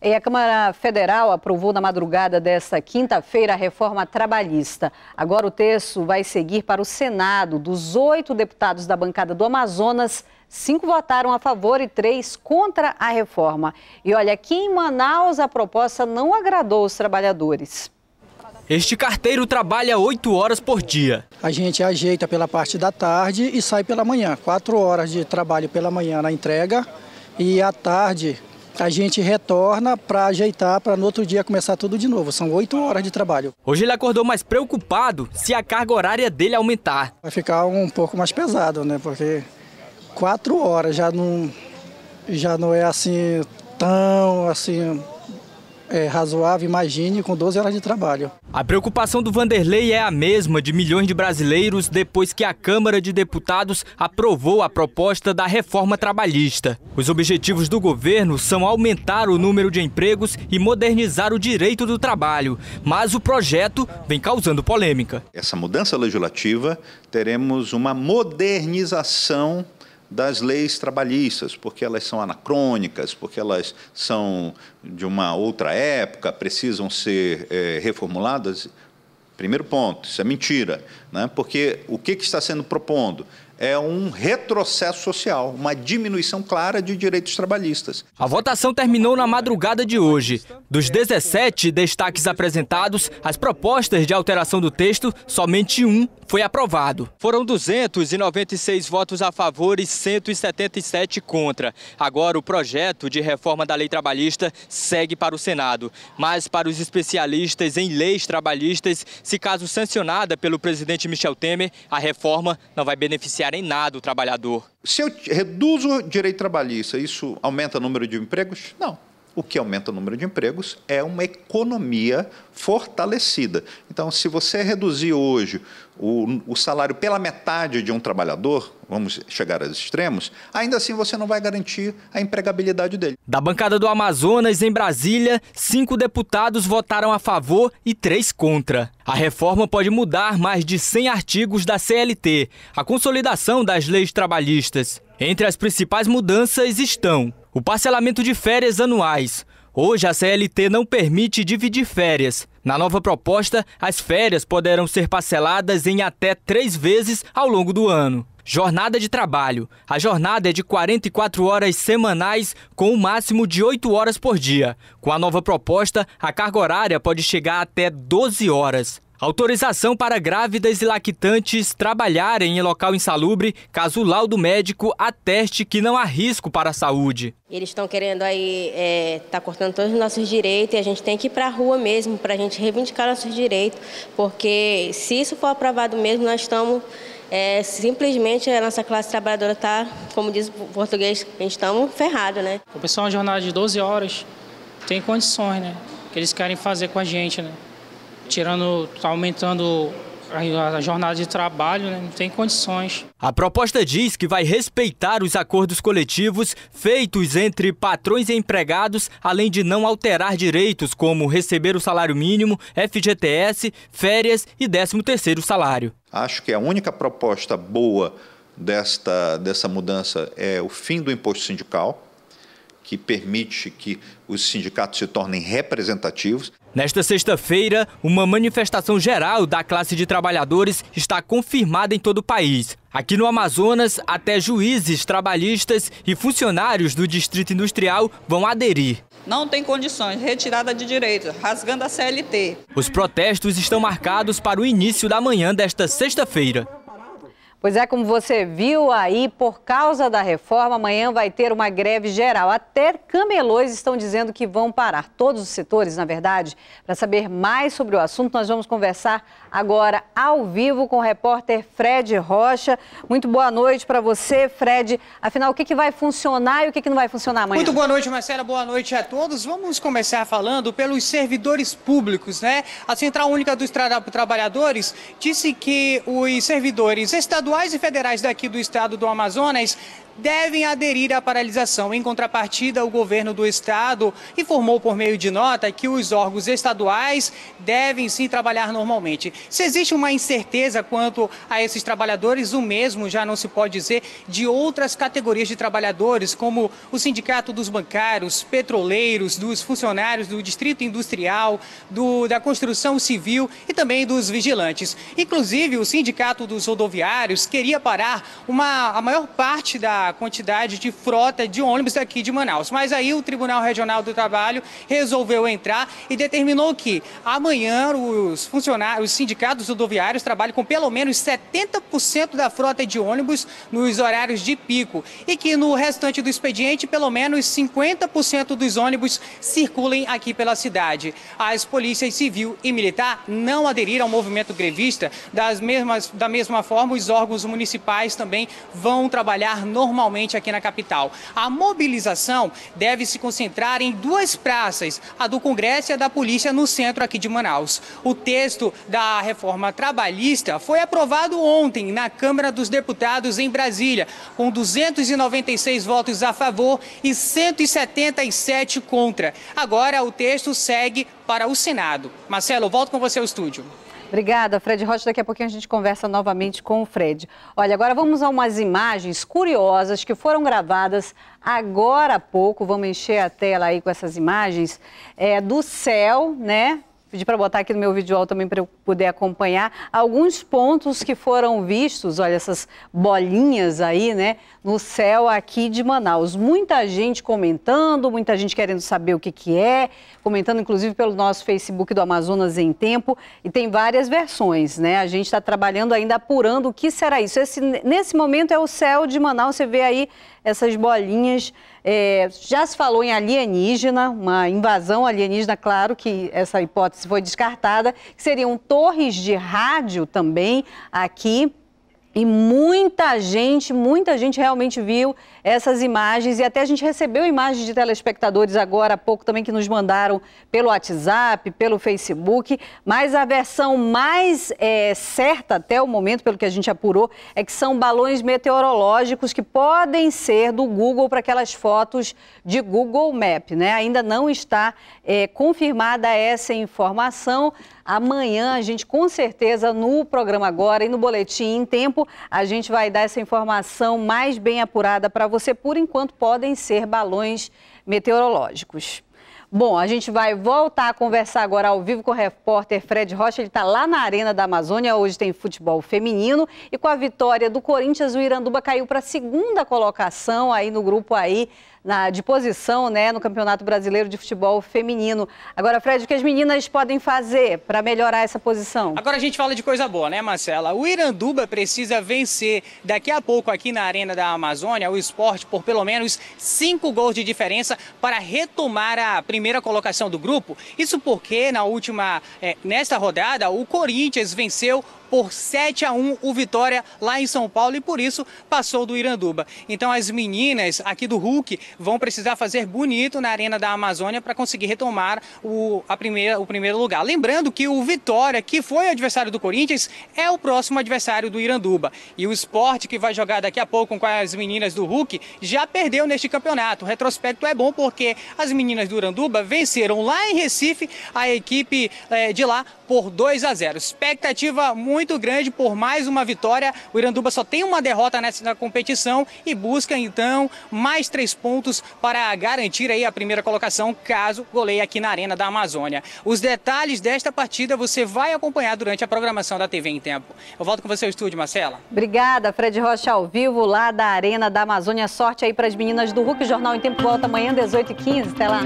E a Câmara Federal aprovou na madrugada desta quinta-feira a reforma trabalhista. Agora o texto vai seguir para o Senado. Dos oito deputados da bancada do Amazonas, cinco votaram a favor e três contra a reforma. E olha, aqui em Manaus a proposta não agradou os trabalhadores. Este carteiro trabalha oito horas por dia. A gente ajeita pela parte da tarde e sai pela manhã. Quatro horas de trabalho pela manhã na entrega e à tarde a gente retorna para ajeitar para no outro dia começar tudo de novo. São oito horas de trabalho. Hoje ele acordou mais preocupado se a carga horária dele aumentar. Vai ficar um pouco mais pesado, né? Porque quatro horas já não, já não é assim tão assim é, razoável, imagine, com 12 horas de trabalho. A preocupação do Vanderlei é a mesma de milhões de brasileiros depois que a Câmara de Deputados aprovou a proposta da reforma trabalhista. Os objetivos do governo são aumentar o número de empregos e modernizar o direito do trabalho, mas o projeto vem causando polêmica. Essa mudança legislativa teremos uma modernização das leis trabalhistas, porque elas são anacrônicas, porque elas são de uma outra época, precisam ser é, reformuladas. Primeiro ponto, isso é mentira, né? porque o que, que está sendo propondo? é um retrocesso social, uma diminuição clara de direitos trabalhistas. A votação terminou na madrugada de hoje. Dos 17 destaques apresentados, as propostas de alteração do texto, somente um foi aprovado. Foram 296 votos a favor e 177 contra. Agora o projeto de reforma da lei trabalhista segue para o Senado. Mas para os especialistas em leis trabalhistas, se caso sancionada pelo presidente Michel Temer, a reforma não vai beneficiar beneficiar em nada o trabalhador. Se eu reduzo o direito trabalhista, isso aumenta o número de empregos? Não. O que aumenta o número de empregos é uma economia fortalecida. Então, se você reduzir hoje o, o, salário pela metade de um trabalhador, vamos chegar aos extremos, ainda assim você não vai garantir a empregabilidade dele. Da bancada do Amazonas, em Brasília, cinco deputados votaram a favor e três contra. A reforma pode mudar mais de 100 artigos da CLT, a consolidação das leis trabalhistas. Entre as principais mudanças estão o parcelamento de férias anuais, Hoje, a CLT não permite dividir férias. Na nova proposta, as férias poderão ser parceladas em até três vezes ao longo do ano. Jornada de trabalho. A jornada é de 44 horas semanais, com o um máximo de 8 horas por dia. Com a nova proposta, a carga horária pode chegar até 12 horas. Autorização para grávidas e lactantes trabalharem em local insalubre caso o laudo médico ateste que não há risco para a saúde. Eles estão querendo aí, é, tá cortando todos os nossos direitos e a gente tem que ir para a rua mesmo para a gente reivindicar nossos direitos, porque se isso for aprovado mesmo, nós estamos é, simplesmente a nossa classe trabalhadora está, como diz o português, a gente estamos ferrados, né? O pessoal, uma jornada de 12 horas, tem condições, né? Que eles querem fazer com a gente, né? Tirando, tá aumentando a jornada de trabalho, né? não tem condições. A proposta diz que vai respeitar os acordos coletivos feitos entre patrões e empregados, além de não alterar direitos como receber o salário mínimo, FGTS, férias e 13º salário. Acho que a única proposta boa desta, dessa mudança é o fim do imposto sindical, que permite que os sindicatos se tornem representativos. Nesta sexta-feira, uma manifestação geral da classe de trabalhadores está confirmada em todo o país. Aqui no Amazonas, até juízes trabalhistas e funcionários do Distrito Industrial vão aderir. Não tem condições, retirada de direitos, rasgando a CLT. Os protestos estão marcados para o início da manhã desta sexta-feira. Pois é, como você viu aí, por causa da reforma, amanhã vai ter uma greve geral. Até camelões estão dizendo que vão parar. Todos os setores, na verdade. Para saber mais sobre o assunto, nós vamos conversar agora ao vivo com o repórter Fred Rocha. Muito boa noite para você, Fred. Afinal, o que, que vai funcionar e o que, que não vai funcionar amanhã? Muito boa noite, Marcela. Boa noite a todos. Vamos começar falando pelos servidores públicos, né? A Central Única dos Tra Trabalhadores disse que os servidores estaduais estaduais e federais daqui do estado do Amazonas devem aderir à paralisação. Em contrapartida, o governo do estado informou por meio de nota que os órgãos estaduais devem sim trabalhar normalmente. Se existe uma incerteza quanto a esses trabalhadores, o mesmo já não se pode dizer de outras categorias de trabalhadores, como o Sindicato dos Bancários, Petroleiros, dos funcionários do Distrito Industrial, do, da Construção Civil e também dos vigilantes. Inclusive, o Sindicato dos Rodoviários queria parar uma, a maior parte da quantidade de frota de ônibus aqui de Manaus. Mas aí o Tribunal Regional do Trabalho resolveu entrar e determinou que amanhã os funcionários, os sindicatos rodoviários trabalhem com pelo menos 70% da frota de ônibus nos horários de pico e que no restante do expediente pelo menos 50% dos ônibus circulem aqui pela cidade. As polícias civil e militar não aderiram ao movimento grevista. Das mesmas, da mesma forma, os órgãos municipais também vão trabalhar normalmente aqui na capital. A mobilização deve se concentrar em duas praças, a do Congresso e a da Polícia no centro aqui de Manaus. O texto da reforma trabalhista foi aprovado ontem na Câmara dos Deputados em Brasília, com 296 votos a favor e 177 contra. Agora o texto segue para o Senado. Marcelo, volto com você ao estúdio. Obrigada, Fred Rocha. Daqui a pouquinho a gente conversa novamente com o Fred. Olha, agora vamos a umas imagens curiosas que foram gravadas agora há pouco. Vamos encher a tela aí com essas imagens é, do céu, né? Pedi para botar aqui no meu vídeo também para eu poder acompanhar alguns pontos que foram vistos, olha essas bolinhas aí, né, no céu aqui de Manaus. Muita gente comentando, muita gente querendo saber o que que é, comentando inclusive pelo nosso Facebook do Amazonas em Tempo, e tem várias versões, né? A gente está trabalhando ainda apurando o que será isso. Esse, nesse momento é o céu de Manaus, você vê aí essas bolinhas. É, já se falou em alienígena, uma invasão alienígena, claro que essa hipótese foi descartada, que seriam torres de rádio também aqui e muita gente, muita gente realmente viu essas imagens e até a gente recebeu imagens de telespectadores agora há pouco também que nos mandaram pelo WhatsApp, pelo Facebook, mas a versão mais é, certa até o momento, pelo que a gente apurou, é que são balões meteorológicos que podem ser do Google para aquelas fotos de Google Map, né? Ainda não está é, confirmada essa informação. Amanhã a gente com certeza no programa agora e no boletim em tempo a gente vai dar essa informação mais bem apurada para você. Por enquanto podem ser balões meteorológicos. Bom, a gente vai voltar a conversar agora ao vivo com o repórter Fred Rocha. Ele está lá na Arena da Amazônia. Hoje tem futebol feminino. E com a vitória do Corinthians, o Iranduba caiu para a segunda colocação aí no grupo aí na, de posição né, no Campeonato Brasileiro de Futebol Feminino. Agora, Fred, o que as meninas podem fazer para melhorar essa posição? Agora a gente fala de coisa boa, né, Marcela? O Iranduba precisa vencer daqui a pouco aqui na Arena da Amazônia o esporte por pelo menos cinco gols de diferença para retomar a primeira colocação do grupo. Isso porque na última, é, nesta rodada, o Corinthians venceu por 7 a 1 o Vitória lá em São Paulo e por isso passou do Iranduba. Então as meninas aqui do Hulk vão precisar fazer bonito na Arena da Amazônia para conseguir retomar o, a primeira, o primeiro lugar. Lembrando que o Vitória, que foi adversário do Corinthians, é o próximo adversário do Iranduba. E o esporte que vai jogar daqui a pouco com as meninas do Hulk já perdeu neste campeonato. O retrospecto é bom porque as meninas do Iranduba venceram lá em Recife a equipe é, de lá por 2 a 0. Expectativa muito grande por mais uma vitória. O Iranduba só tem uma derrota nessa competição e busca então mais três pontos para garantir aí a primeira colocação caso goleie aqui na Arena da Amazônia. Os detalhes desta partida você vai acompanhar durante a programação da TV em Tempo. Eu volto com você ao estúdio, Marcela. Obrigada, Fred Rocha ao vivo lá da Arena da Amazônia. Sorte aí para as meninas do Hulk. Jornal em Tempo volta amanhã, 18h15. Até lá.